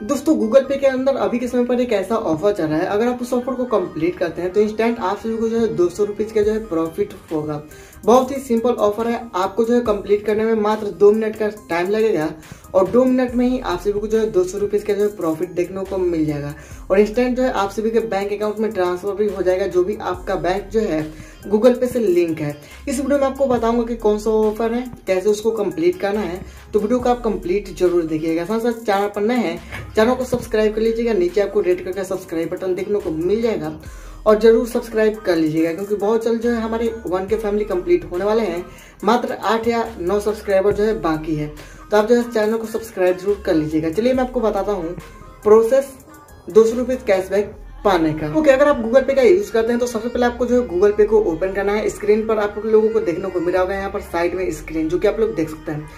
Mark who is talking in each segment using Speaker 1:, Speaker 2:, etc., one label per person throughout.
Speaker 1: दोस्तों गूगल पे के अंदर अभी के समय पर एक ऐसा ऑफ़र चल रहा है। अगर आप उस ऑफ़र को कंप्लीट करते हैं तो इंस्टेंट आप सभी को जो है दो सौ रुपीज़ का जो है प्रॉफिट होगा। बहुत ही सिंपल ऑफ़र है। आपको जो है कंप्लीट करने में मात्र दो मिनट का टाइम लगेगा और दो मिनट में ही आप सभी को जो है दो सौ रुपीज़ का जो है प्रॉफिट देखने को मिल जाएगा। और इंस्टेंट जो है आप सभी के बैंक अकाउंट में ट्रांसफ़र भी हो जाएगा, जो भी आपका बैंक जो है गूगल पे से लिंक है। इस वीडियो में आपको बताऊँगा कि कौन सा ऑफ़र है, कैसे उसको कंप्लीट करना है। तो वीडियो को आप कंप्लीट ज़रूर देखिएगा। साथ साथ चैनल पर नए हैं चैनल को सब्सक्राइब कर लीजिएगा नीचे आपको रेड करके सब्सक्राइब बटन देखने को मिल जाएगा। और ज़रूर सब्सक्राइब कर लीजिएगा क्योंकि बहुत जल्द जो है हमारे वन के फैमिली कंप्लीट होने वाले हैं। मात्र आठ या नौ सब्सक्राइबर जो है बाकी है। तो आप जो है चैनल को सब्सक्राइब ज़रूर कर लीजिएगा। चलिए मैं आपको बताता हूँ प्रोसेस दो सौ रुपये कैशबैक पाने का। ओके okay, अगर आप गूगल पे का यूज़ करते हैं तो सबसे पहले आपको जो है गूगल पे को ओपन करना है। स्क्रीन पर आप लोगों को देखने को मिला होगा यहाँ पर साइड में स्क्रीन जो कि आप लोग देख सकते हैं।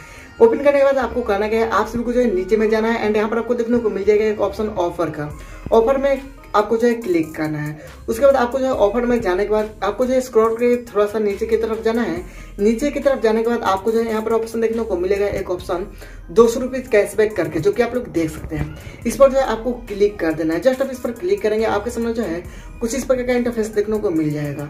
Speaker 1: ओपन करने के बाद आपको करना क्या है, आप सभी को जो है नीचे में जाना है एंड यहाँ पर आपको देखने को मिल जाएगा एक ऑप्शन ऑफ़र का। ऑफ़र में आपको जो है क्लिक करना है। उसके बाद आपको जो है ऑफ़र में जाने के बाद आपको जो है स्क्रॉल करके थोड़ा सा नीचे की तरफ़ जाना है। नीचे की तरफ़ जाने के बाद आपको जो है यहाँ पर ऑप्शन देखने को मिलेगा एक ऑप्शन दो सौ रुपीज़ कैशबैक करके, जो कि आप लोग देख सकते हैं। इस पर जो है आपको क्लिक कर देना है। जस्ट आप इस पर क्लिक करेंगे, आपके सामने जो है कुछ इस प्रकार का इंटरफेस देखने को मिल जाएगा।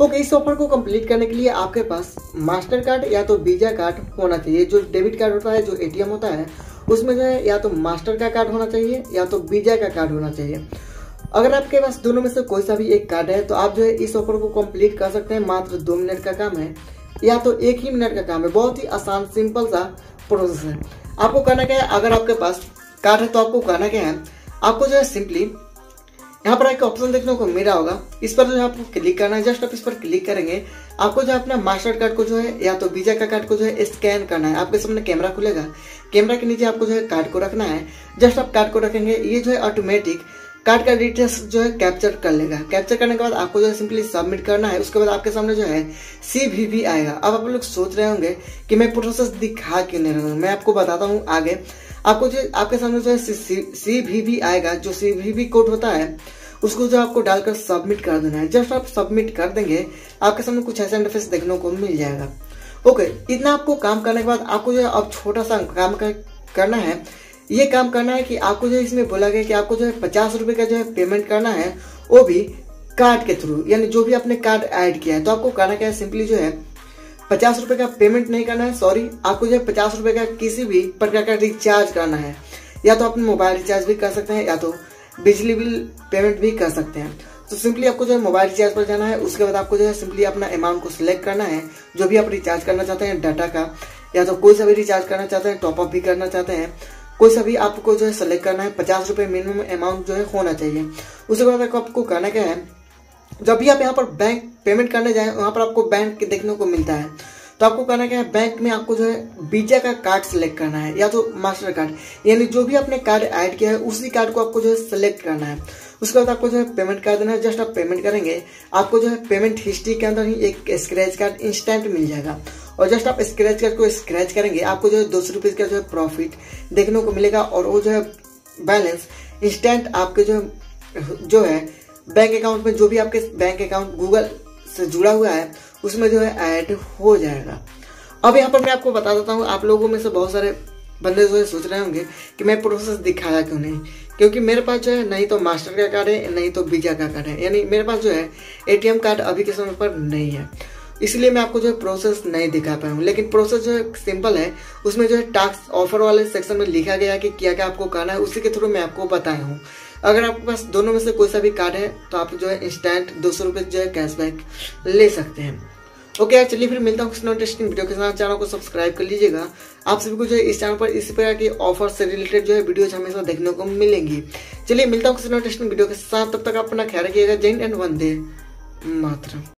Speaker 1: ओके इस ऑफ़र को कंप्लीट करने के लिए आपके पास मास्टर कार्ड या तो वीज़ा कार्ड होना चाहिए, जो डेबिट कार्ड होता है, जो एटीएम होता है, उसमें जो है या तो मास्टर का कार्ड होना चाहिए या तो वीज़ा का कार्ड होना चाहिए। अगर आपके पास दोनों में से कोई सा भी एक कार्ड है तो आप जो है इस ऑफ़र को कंप्लीट कर सकते हैं, मात्र दो मिनट का काम है, या तो एक ही मिनट का काम है। बहुत ही आसान सिंपल सा प्रोसेस है। आपको करना क्या है? अगर आपके पास कार्ड है तो आपको करना क्या है? आपको जो है सिंपली यहाँ पर एक ऑप्शन देखने को मिला होगा। इस पर जो है आपको क्लिक करना है। जस्ट आप इस पर क्लिक करेंगे, आपको जो अपना मास्टर कार्ड को जो है या तो वीज़ा का कार्ड को जो है स्कैन करना है। आपके सामने कैमरा खुलेगा। कैमरा के नीचे आपको जो है कार्ड को रखना है। जस्ट आप कार्ड को रखेंगे, ये जो है ऑटोमेटिक कार्ड का डिटेल्स जो है कैप्चर कर लेगा। कैप्चर करने के बाद आपको जो है सिंपली सबमिट करना है। उसके बाद आपके सामने जो है सी भी आएगा। अब आप लोग सोच रहे होंगे कि मैं प्रोसेस दिखा क्यों नहीं रहा हूँ? मैं आपको बताता हूँ आगे। आपको जो आपके सामने जो है सी वी भी आएगा जो सी वी भी कोड होता है उसको जो आपको डालकर सबमिट कर देना है। जस्ट आप सबमिट कर देंगे आपके सामने कुछ ऐसा इंटरफेस देखने को मिल जाएगा। ओके इतना आपको काम करने के बाद आपको जो है अब छोटा सा काम कर, करना है। ये काम करना है कि आपको जो इसमें बोला गया कि आपको जो है पचास रुपए का जो है पेमेंट करना है वो भी कार्ड के थ्रू यानी जो भी आपने कार्ड ऐड किया है तो आपको करना क्या है? सिंपली जो है पचास रुपए का पेमेंट नहीं करना है सॉरी आपको जो है पचास रुपए का किसी भी प्रकार का रिचार्ज करना है। या तो अपने मोबाइल रिचार्ज भी कर सकते हैं, या तो बिजली बिल पेमेंट भी कर सकते हैं। तो सिंपली आपको जो है मोबाइल रिचार्ज पर जाना है, उसके बाद आपको जो है सिंपली अपना अमाउंट को सिलेक्ट करना है, जो भी आप रिचार्ज करना चाहते हैं डाटा का, या तो कोई सा भी रिचार्ज करना चाहते हैं टॉपअप भी करना चाहते हैं, कोई सा भी आपको जो है सेलेक्ट करना है, पचास रुपये मिनिमम अमाउंट जो है होना चाहिए। उसके बाद आपको करना क्या है जब भी आप यहाँ पर बैंक पेमेंट करने जाए, वहाँ पर आपको बैंक देखने को मिलता है। तो आपको करना क्या है बैंक में आपको जो है वीज़ा का कार्ड सेलेक्ट करना है या तो मास्टर कार्ड यानी जो भी आपने कार्ड ऐड किया है, उसी कार्ड को आपको जो है सिलेक्ट करना है। उसके बाद आपको जो है पेमेंट कर देना है जस्ट आप पेमेंट करेंगे, आपको जो है पेमेंट हिस्ट्री के अंदर ही एक स्क्रैच कार्ड इंस्टेंट मिल जाएगा। और जस्ट आप स्क्रैच कार्ड को स्क्रैच करेंगे, आपको जो है दो सौ का जो है प्रॉफिट देखने को मिलेगा और वो जो है बैलेंस इंस्टेंट आपके जो जो है बैंक अकाउंट में जो भी आपके बैंक अकाउंट गूगल से जुड़ा हुआ है, उसमें जो है ऐड हो जाएगा। अब यहाँ पर मैं आपको बता देता हूँ, आप लोगों में से बहुत सारे बंदे जो है सोच रहे होंगे कि मैं प्रोसेस दिखाया क्यों नहीं? क्योंकि मेरे पास जो है नहीं तो मास्टर का कार्ड है, नहीं तो वीज़ा का कार्ड है। यानी मेरे पास जो है एटीएम कार्ड अभी के समय पर नहीं है। इसलिए मैं आपको जो है प्रोसेस नहीं दिखा पाया हूँ। लेकिन प्रोसेस जो है सिंपल है, उसमें जो है टास्क ऑफ़र वाले सेक्शन में लिखा गया कि क्या क्या आपको करना है, उसी के थ्रू मैं आपको बताया हूँ। अगर आपके पास दोनों में से कोई सा भी कार्ड है तो आप जो है इंस्टेंट दो सौ रुपये जो है कैशबैक ले सकते हैं। ओके यार चलिए फिर मिलता हूँ इंटरेस्टिंग वीडियो के साथ। चैनल को सब्सक्राइब कर लीजिएगा। आप सभी को जो है इस चैनल पर इस प्रकार की ऑफ़र से रिलेटेड जो है वीडियोज़ हमेशा देखने को मिलेंगी। चलिए, मिलता हूँ किसी इंटरेस्टिंग वीडियो के साथ। तब तक अपना ख्याल रखिएगा। जैन एंड वंदे मात्र